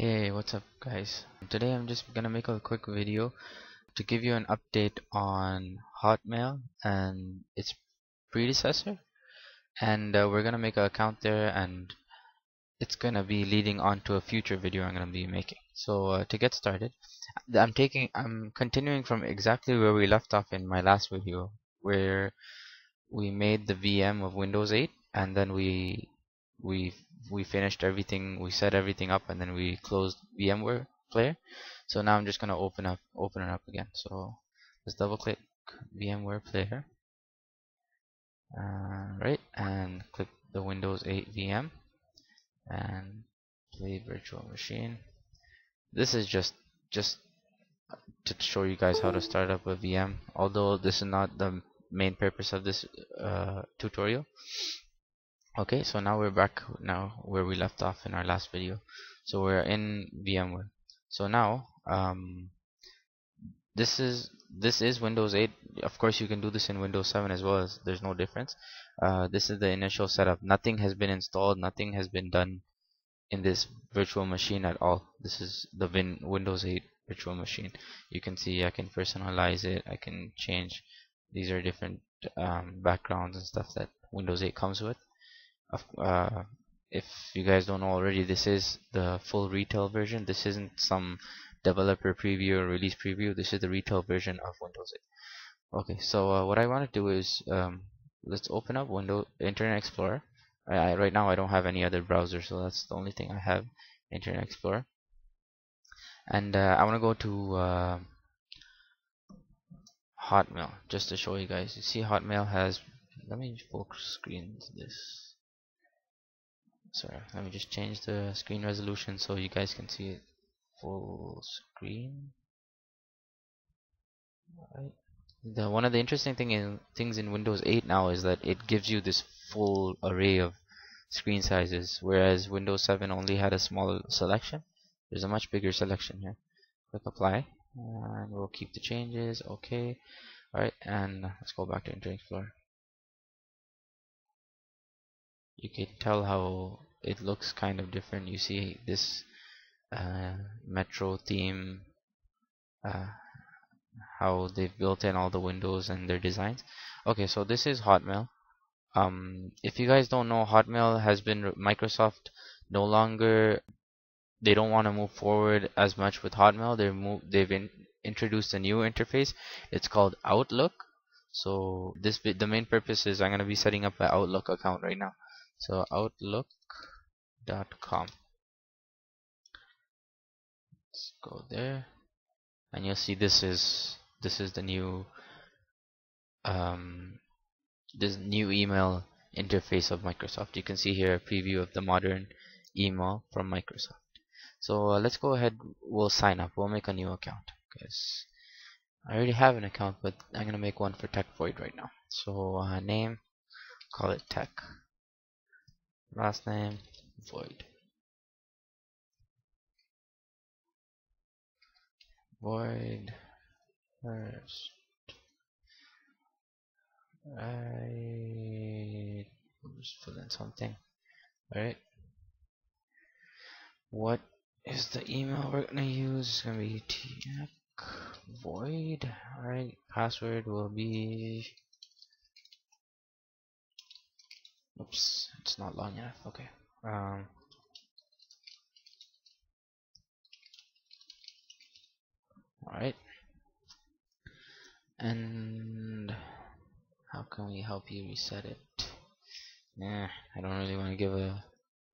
Hey, what's up guys? Today I'm just gonna make a quick video to give you an update on Hotmail and its predecessor and uh, we're gonna make an account there and it's gonna be leading on to a future video I'm gonna be making. So uh, to get started, I'm taking I'm continuing from exactly where we left off in my last video where we made the VM of Windows 8 and then we we we finished everything we set everything up and then we closed VMware player. So now I'm just gonna open up open it up again. So let's double click VMware player. Uh, right and click the Windows 8 VM and play virtual machine. This is just just to show you guys how to start up a VM although this is not the main purpose of this uh, tutorial okay so now we're back now where we left off in our last video. So we're in VMware. So now um, this is this is Windows 8 of course you can do this in Windows 7 as well as there's no difference. Uh, this is the initial setup. Nothing has been installed. Nothing has been done in this virtual machine at all. This is the Win Windows 8 virtual machine. You can see I can personalize it. I can change. These are different um, backgrounds and stuff that Windows 8 comes with uh, if you guys don't know already this is the full retail version. This isn't some developer preview or release preview. This is the retail version of Windows 8 okay so uh, what I want to do is um, let's open up Windows Internet Explorer. I, I, right now I don't have any other browser so that's the only thing I have Internet Explorer. And uh, I want to go to uh, Hotmail just to show you guys. You see Hotmail has let me full screen this sorry let me just change the screen resolution so you guys can see it full screen. Right the one of the interesting thing in things in Windows 8 now is that it gives you this full array of screen sizes whereas Windows 7 only had a small selection. There's a much bigger selection here. Click apply and we'll keep the changes. Okay. Alright and let's go back to Internet Explorer you can tell how it looks kind of different. You see this uh, metro theme uh, how they've built in all the windows and their designs. Okay so this is Hotmail. Um, if you guys don't know Hotmail has been Microsoft no longer they don't want to move forward as much with Hotmail. They move they've in, introduced a new interface. It's called Outlook. So this the main purpose is I'm gonna be setting up an Outlook account right now so outlook.com let's go there. And you'll see this is this is the new um, this new email interface of Microsoft. You can see here a preview of the modern email from Microsoft. So uh, let's go ahead. We'll sign up. We'll make a new account because I already have an account but I'm gonna make one for Tech Void right now. So uh, name call it Tech last name void. Void first I just fill in something. Alright. What is the email we're gonna use? It's gonna be tech void alright. Password will be Oops, it's not long enough. Okay. Um, Alright. And how can we help you reset it? Nah, I don't really want to give a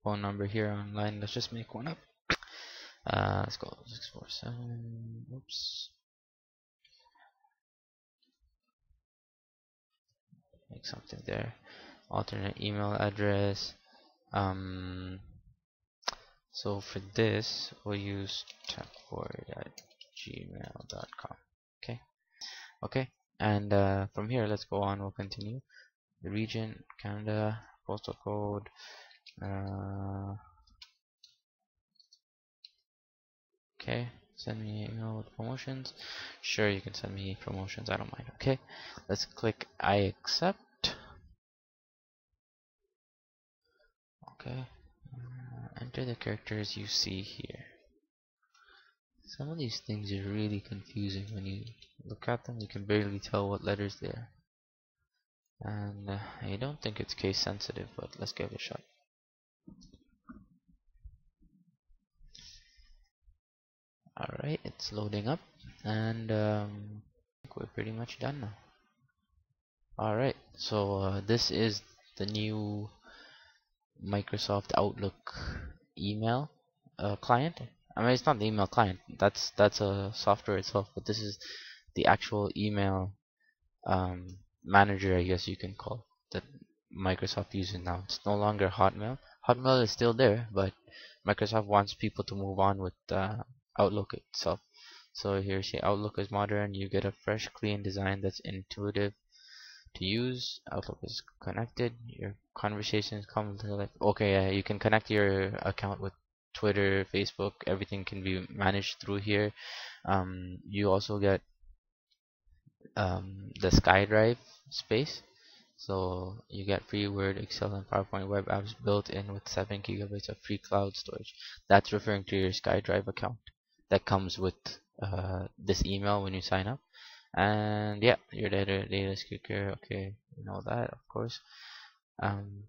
phone number here online. Let's just make one up. Uh, let's go 647. Oops. Make something there alternate email address. Um, so for this we'll use techvoid at gmail.com okay? Okay. And uh, from here let's go on. We'll continue. The region Canada postal code uh, okay. Send me email with promotions. Sure you can send me promotions. I don't mind. Okay? Let's click I accept okay. Uh, enter the characters you see here. Some of these things are really confusing. When you look at them you can barely tell what letters they are. And uh, I don't think it's case sensitive but let's give it a shot. Alright it's loading up. And um, we're pretty much done now. Alright so uh, this is the new Microsoft Outlook email uh, client? I mean it's not the email client. That's that's a software itself but this is the actual email um, manager I guess you can call that Microsoft uses now. It's no longer Hotmail. Hotmail is still there but Microsoft wants people to move on with uh, Outlook itself. So here see Outlook is modern. You get a fresh clean design that's intuitive to use Outlook is connected your conversations come to life okay you can connect your account with Twitter Facebook everything can be managed through here um, you also get um, the SkyDrive space so you get free Word, Excel, and PowerPoint web apps built in with 7 gigabytes of free cloud storage. That's referring to your SkyDrive account that comes with uh, this email when you sign up. And yeah, your data data speaker. Okay, you know that of course. Um,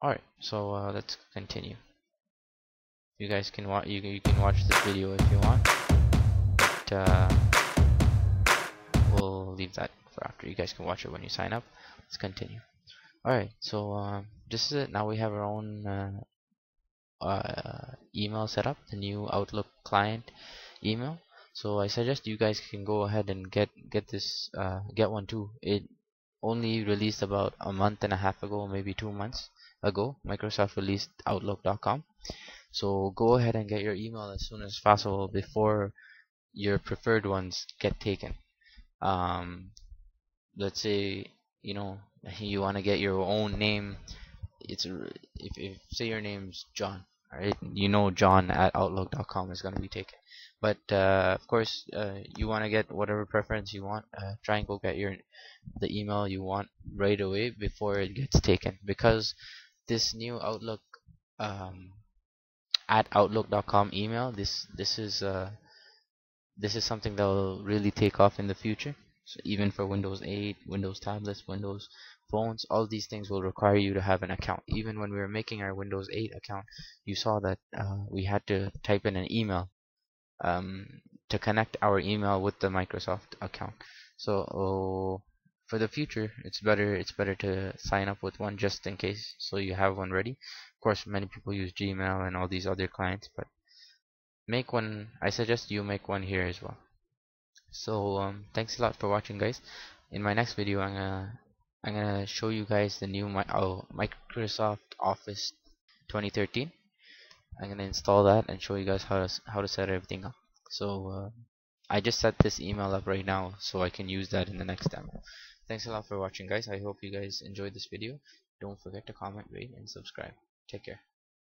all right, so uh, let's continue. You guys can watch. You you can watch this video if you want. But, uh, we'll leave that for after. You guys can watch it when you sign up. Let's continue. Alright, so um, this is it. Now we have our own uh, uh, email setup, the new Outlook client email. So I suggest you guys can go ahead and get get this uh, get one too. It only released about a month and a half ago, maybe two months ago. Microsoft released Outlook.com. So go ahead and get your email as soon as possible before your preferred ones get taken um, let's say you know you want to get your own name it's if, if say your name's John you know John at outlook.com is going to be taken. But uh, of course uh, you want to get whatever preference you want uh, try and go get your the email you want right away before it gets taken. Because this new Outlook um, at outlook.com email this this is uh, this is something that will really take off in the future. So even for Windows 8 Windows tablets Windows phones all these things will require you to have an account. Even when we were making our Windows 8 account you saw that uh, we had to type in an email um, to connect our email with the Microsoft account. So oh, for the future it's better it's better to sign up with one just in case so you have one ready. Of course many people use Gmail and all these other clients but make one I suggest you make one here as well. So um, thanks a lot for watching guys. In my next video I'm gonna I'm gonna show you guys the new oh, Microsoft Office 2013 I'm gonna install that and show you guys how to how to set everything up. So uh, I just set this email up right now so I can use that in the next demo. Thanks a lot for watching guys. I hope you guys enjoyed this video. Don't forget to comment rate and subscribe. Take care